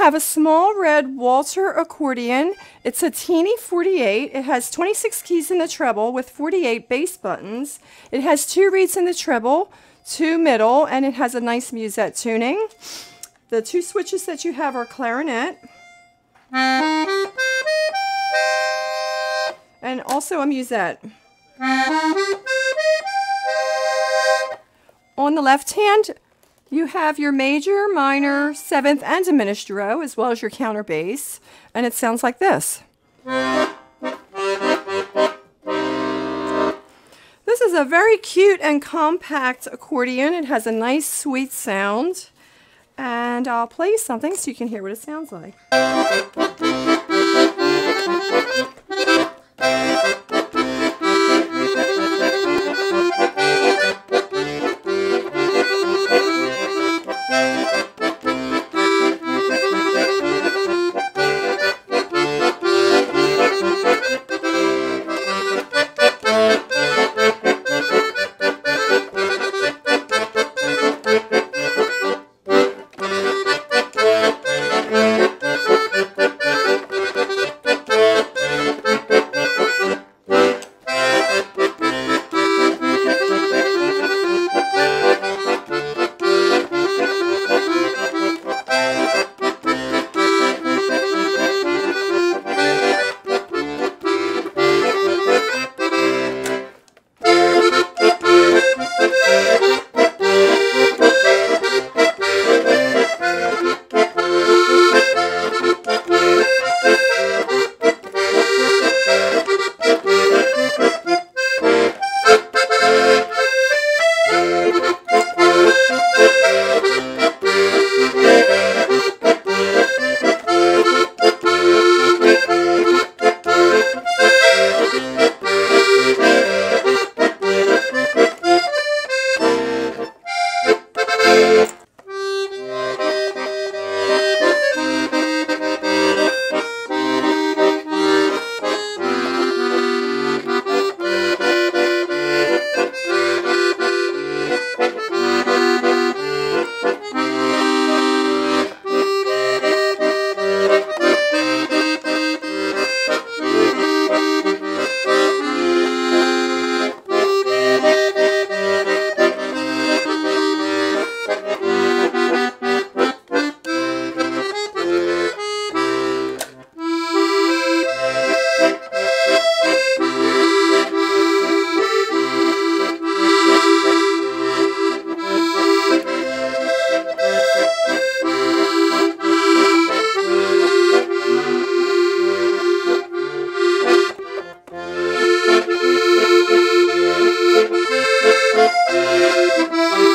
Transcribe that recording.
have a small red Walther accordion. It's a teeny 48. It has 26 keys in the treble with 48 bass buttons. It has two reeds in the treble, two middle, and it has a nice musette tuning. The two switches that you have are clarinet. And also a musette. On the left hand, you have your major, minor, seventh, and diminished row, as well as your counter bass, and it sounds like this. This is a very cute and compact accordion. It has a nice, sweet sound. And I'll play something so you can hear what it sounds like. Música